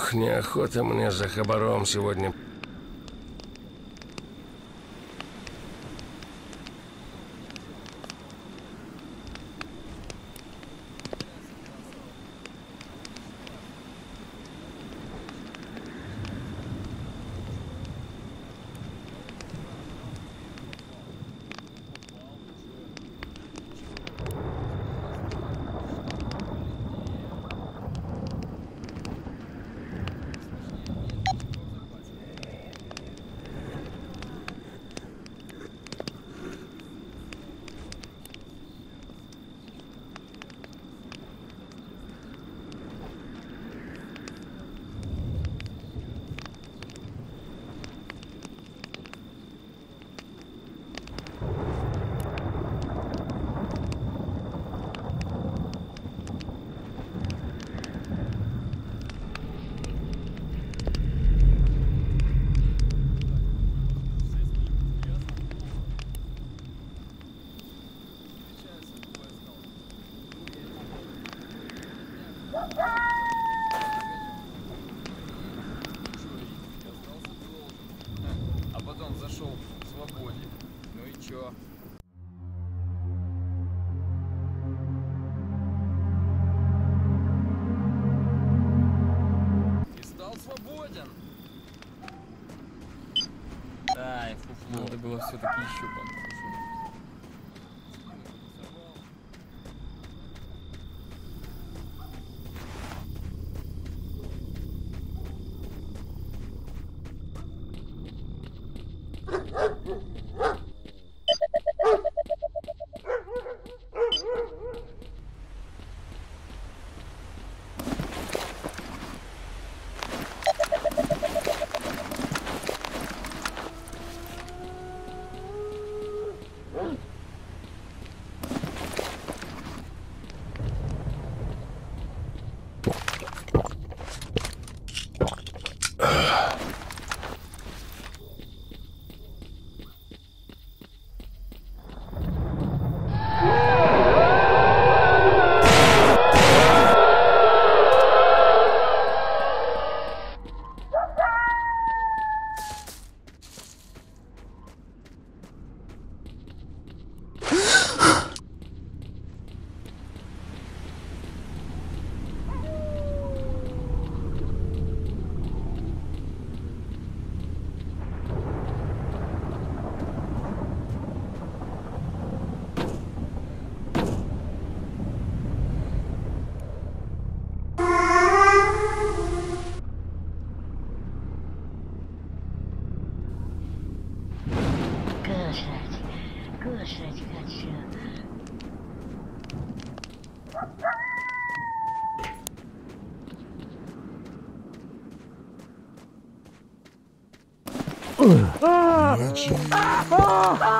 Ох, неохота мне за хабаром сегодня. Надо было все-таки еще подольше. 啊啊啊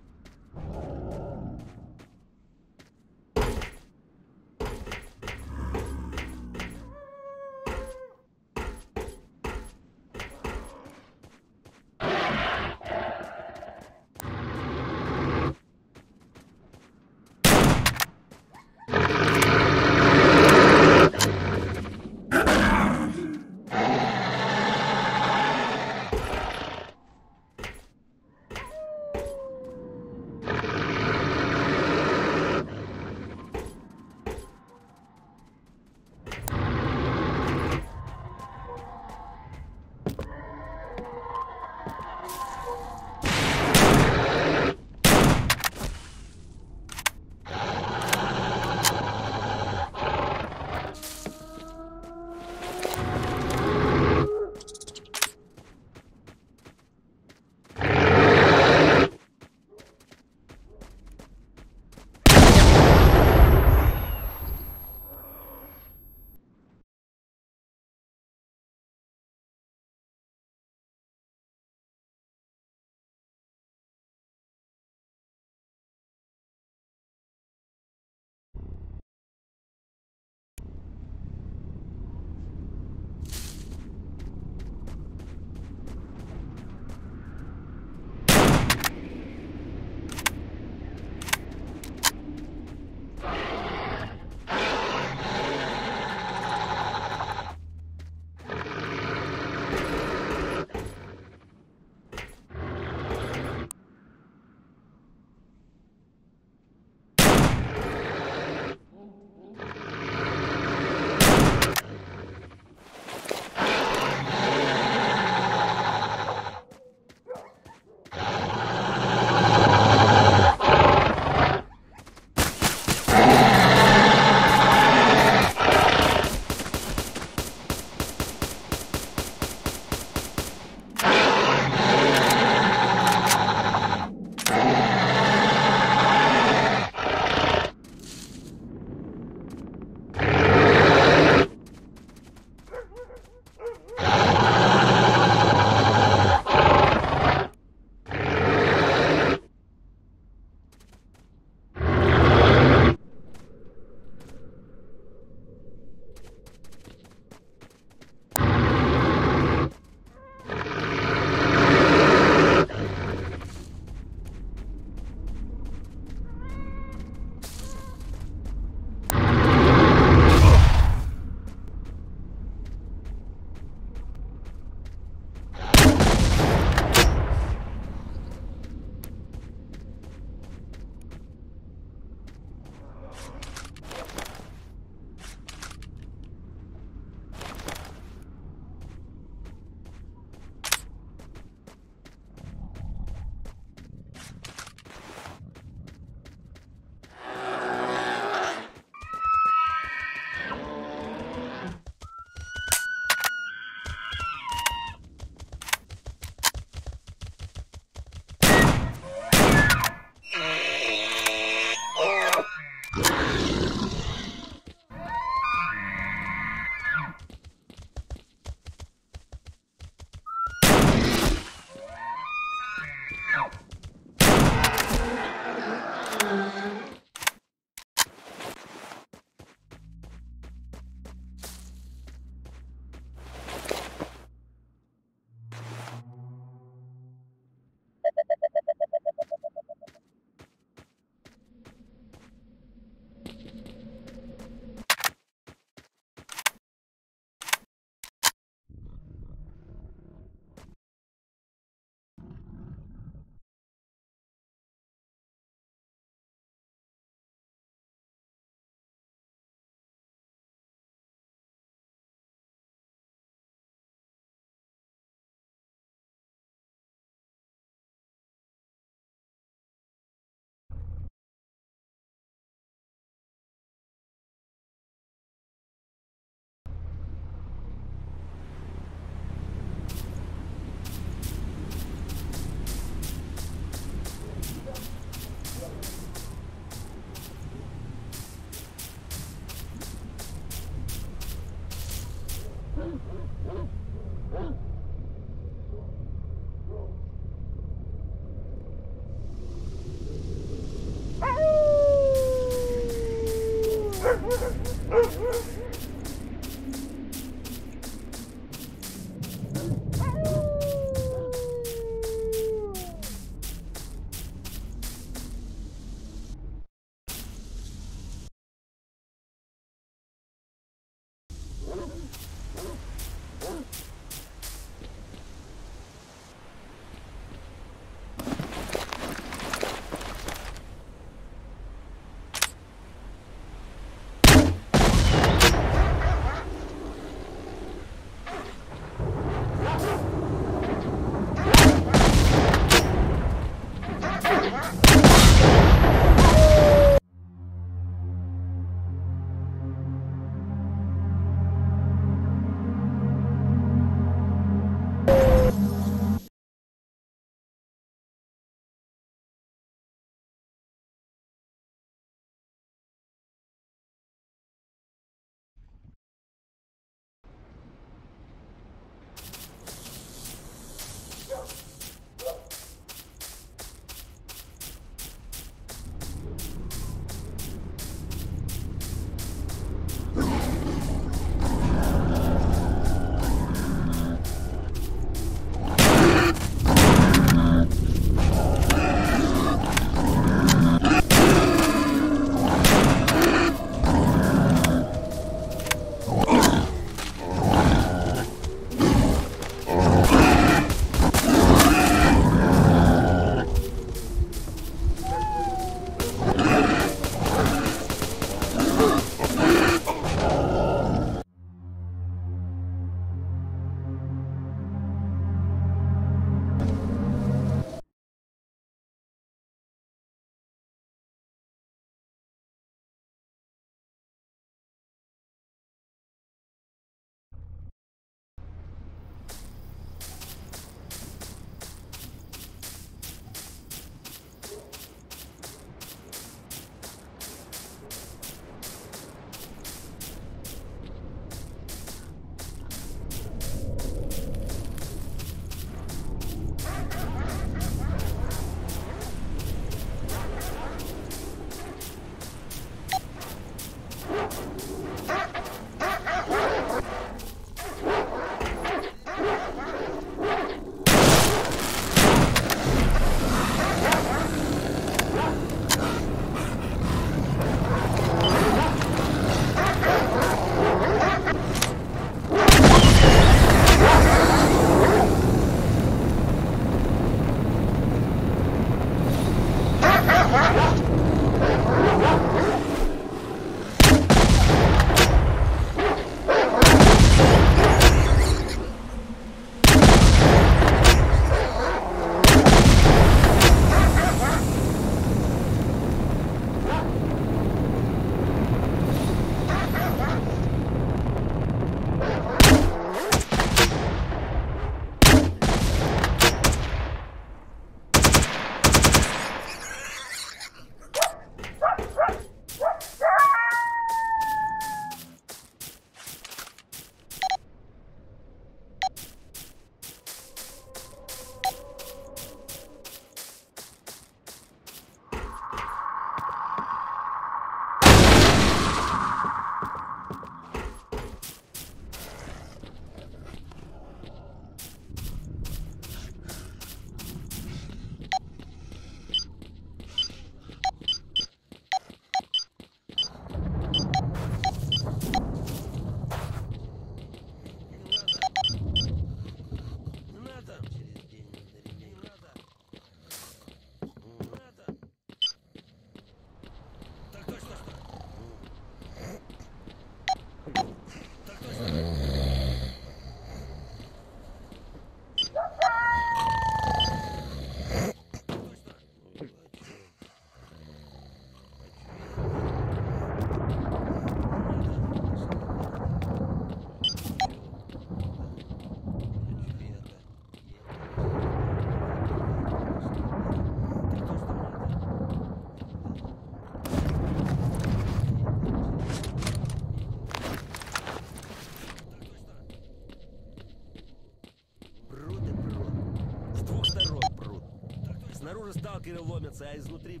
тискеры ломятся, а изнутри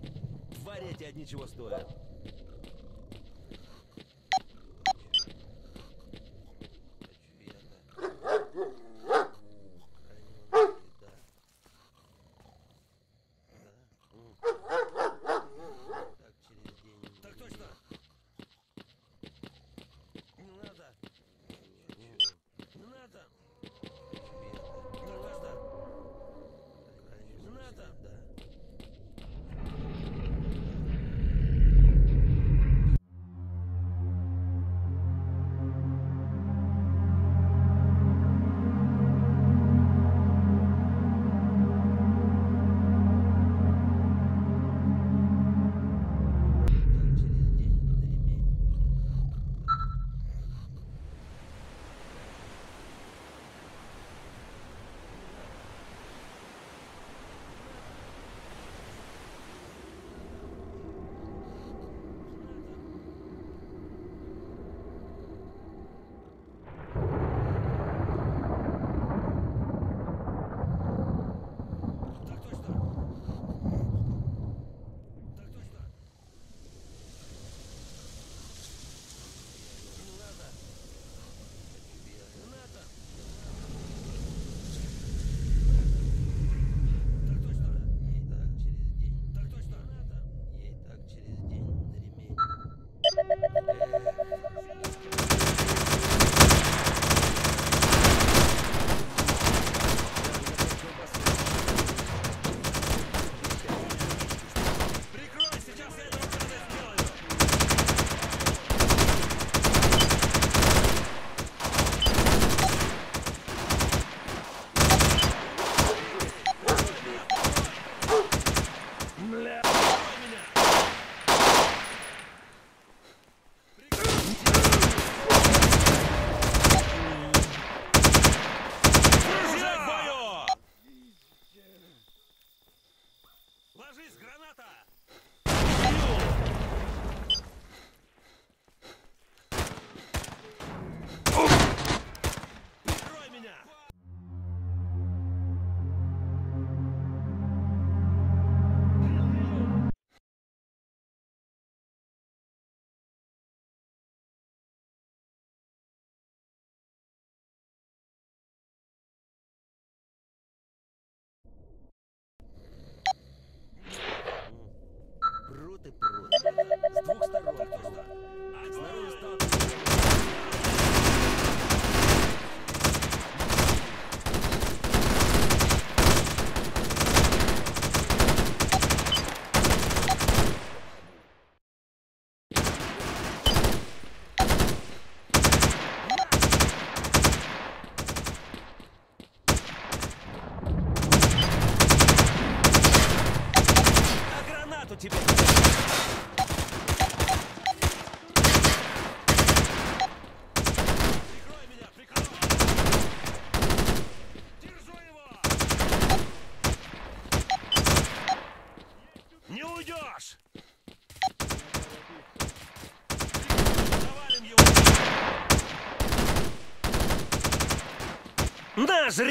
твари эти одни чего стоят.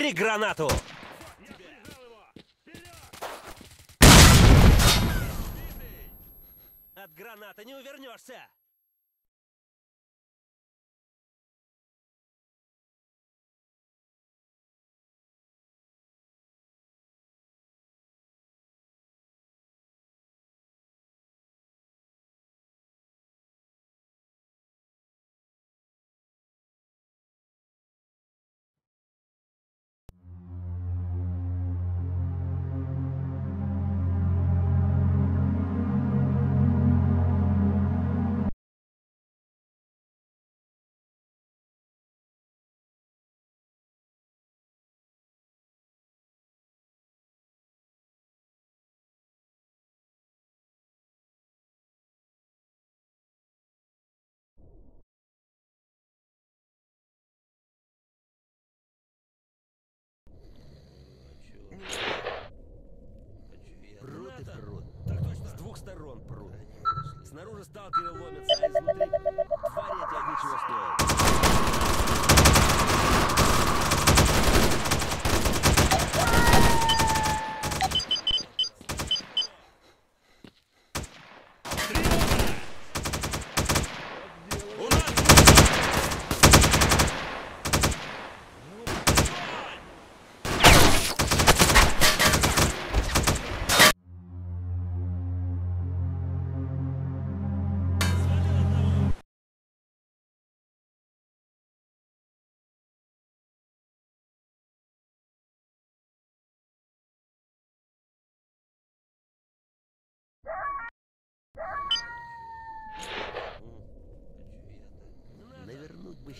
Бери гранату!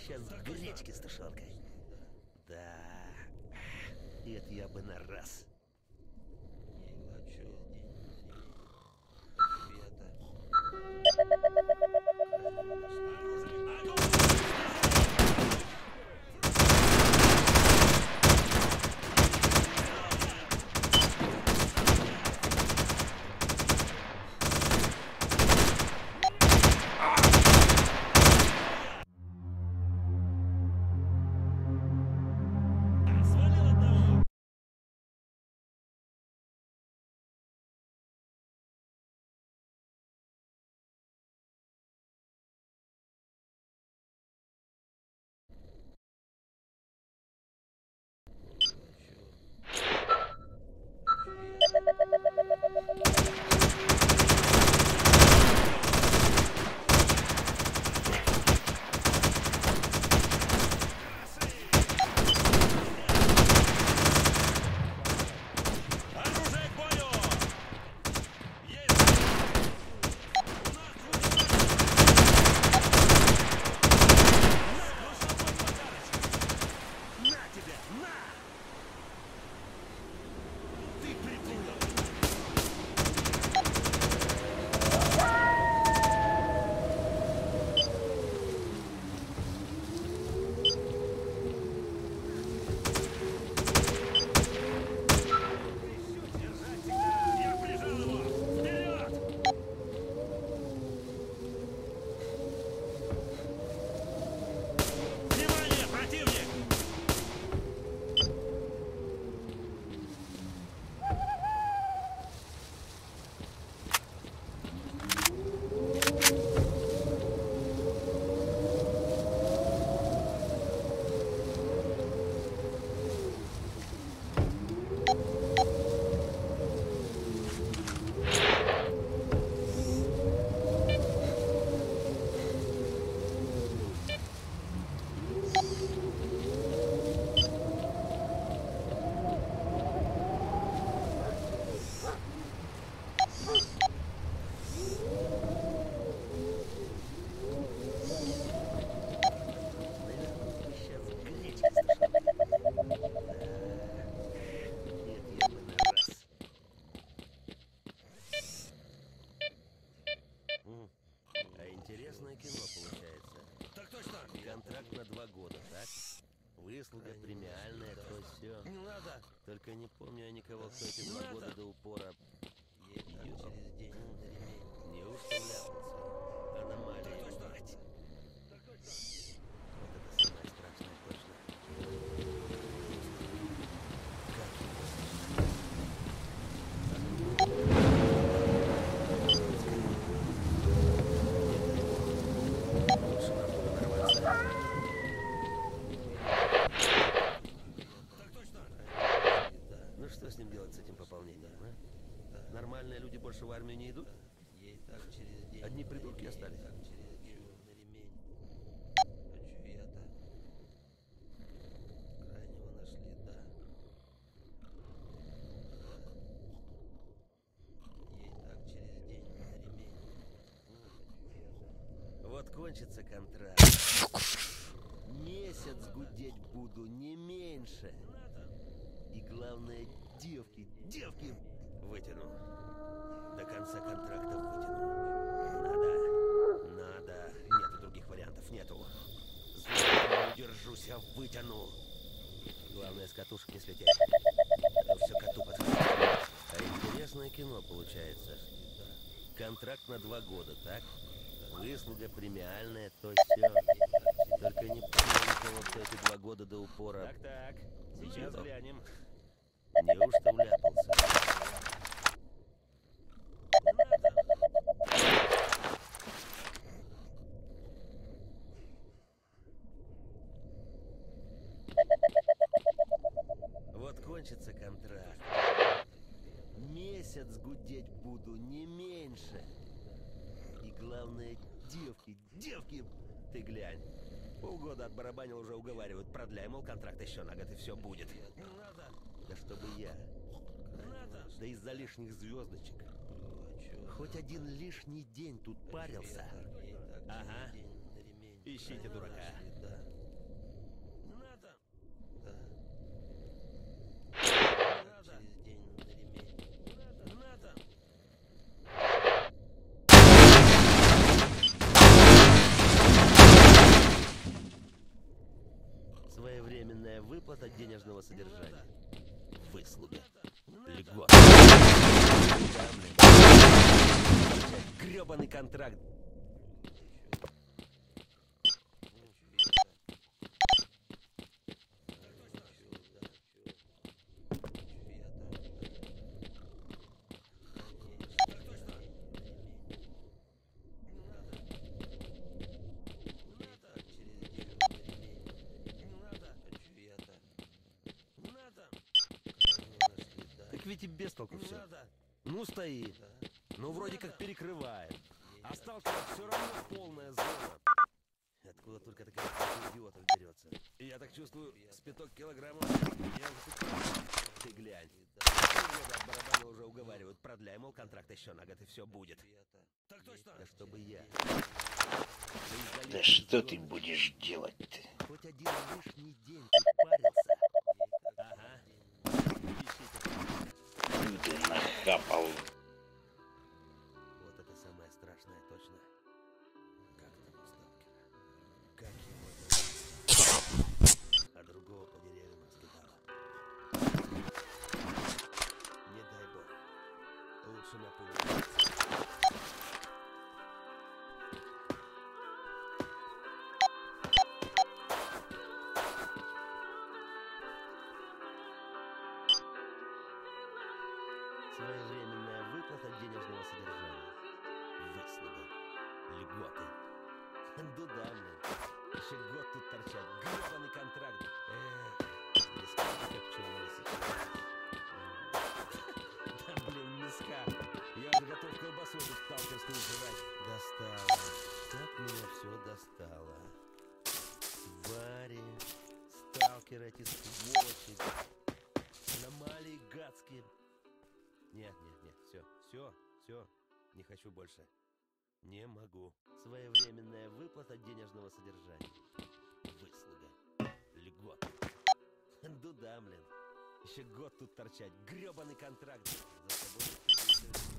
Сейчас гречки с тушенкой. Да, это я бы на раз. На тебя! На! Ты приплыл! Я прижал его! Вперед! Внимание, противник! Сейчас гречки с тушенкой. Да, это я бы на раз. М, А интересное кино получается. Так точно. Контракт на два года, так? Выслуга премиальная, то все. Не надо. Только не помню я никого, кто эти два года до упора. Неужто вляпался? Аномалия. Так точно. Вот это самое страшное точно. Как Лучше нам было нарваться. Ну что с ним делать, с этим пополнением, а? Нормальные люди больше в армию не идут? Одни придурки остались. Вот кончится контракт. Месяц гудеть буду, не меньше. И главное, девки, девки вытяну. До конца контракта вытяну. Надо, надо. Нету других вариантов, нету. Звука не удержусь, я вытяну. Главное, с катушек не слететь. Все коту подходит. А интересное кино получается. Контракт на два года, так? Выслуга премиальная, то все. Только не никого, кто эти два года до упора. Так-так, сейчас глянем. Неужто вляпался? Вот кончится контракт. Месяц гудеть буду, не меньше. И главное, девки, девки, ты глянь. Полгода отбарабанил уже уговаривают. Продляй, мол, контракт еще на год, и все будет. Да чтобы я. Да из-за лишних звездочек. Хоть один лишний день тут парился. Ага. Ищите дурака. Денежного содержания. Выслуга. Льгот. Гребаный контракт. Так ведь и без толку все. Ну стоит. Ну вроде как перекрывает. А сталкер все равно полная зона. Откуда только такая идиотов берется? Я так чувствую, с пяток килограммов я. Ты глянь. Барабана уже уговаривают. Продляй, мол, контракт еще на год, и все будет. Так точно. Да чтобы я. Да что ты будешь делать-то? Хоть один лишний день ты парился. Ага. Ты нахапал. Дуда, блин. Еще год тут торчать. Гребаный контракт. Эх, миска как пчеловый сейчас. Да, блин, миска. Я уже готов колбасу эту сталкерскую жрать. Достало. Как меня все достало. Твари. Сталкеры эти сволочи. Аномалии гадские. Нет, нет, нет, все, все, все, не хочу больше. Не могу. Своевременная выплата денежного содержания. Выслуга. Льгот. Дуда, блин. Еще год тут торчать. Гребаный контракт. За собой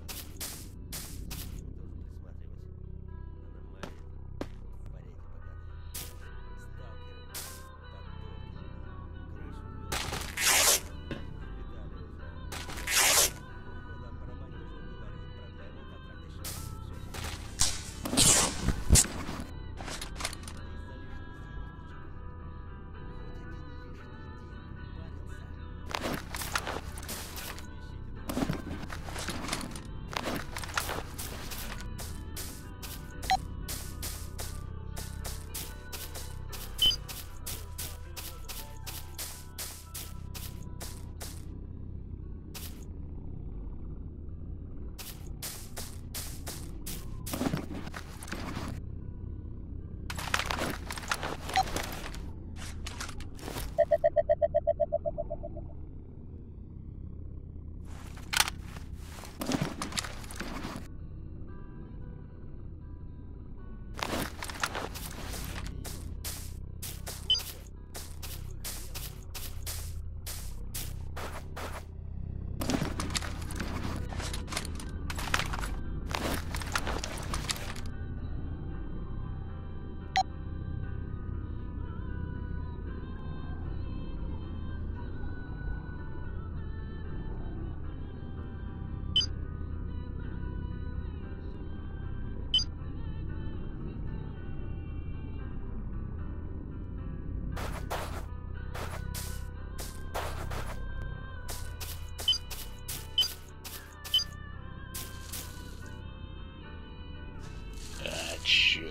Shit.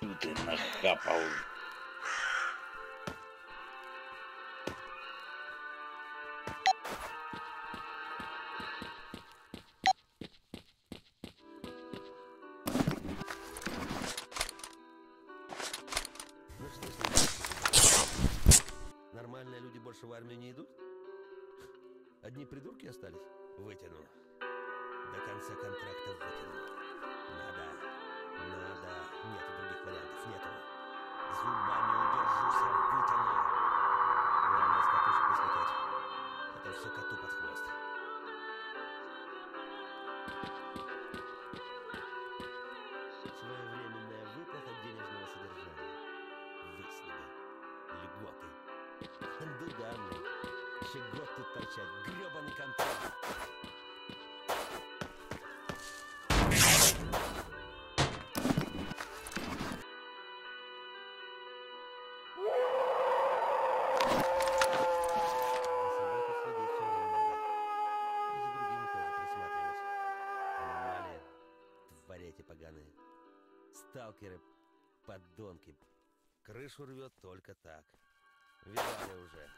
Ты нахапал? крышу рвет только так. Видали уже.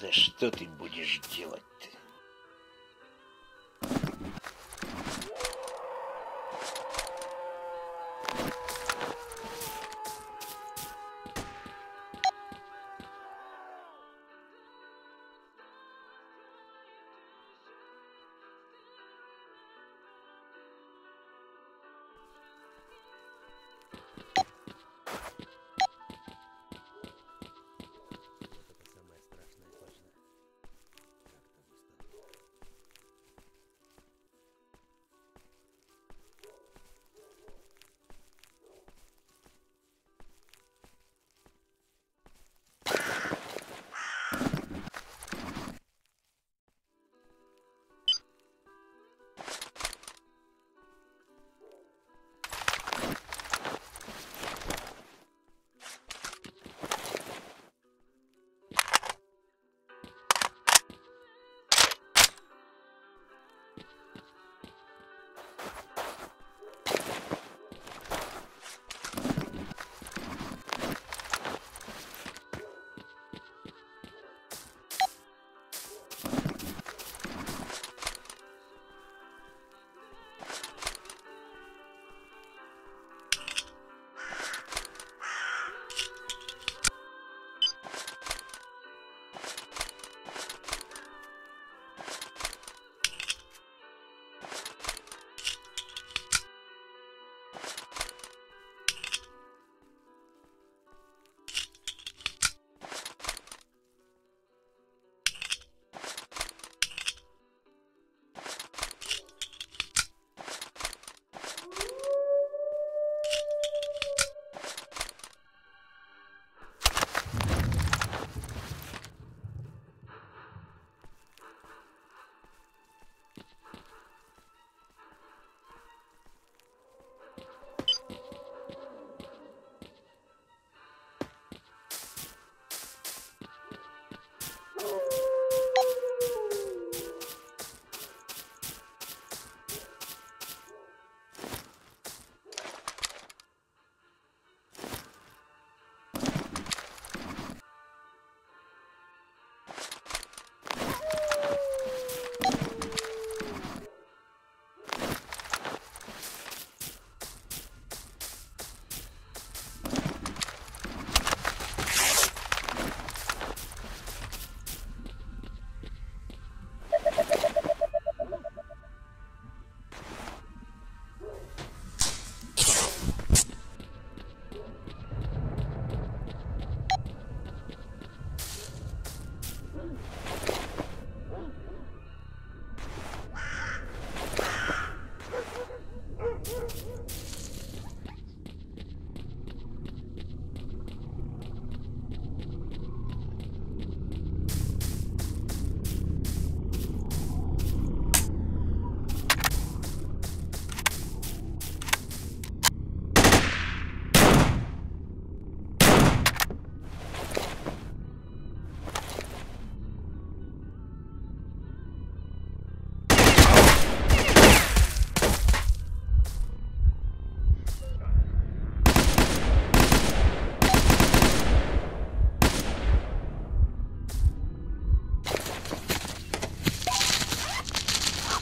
Да что ты будешь делать-то?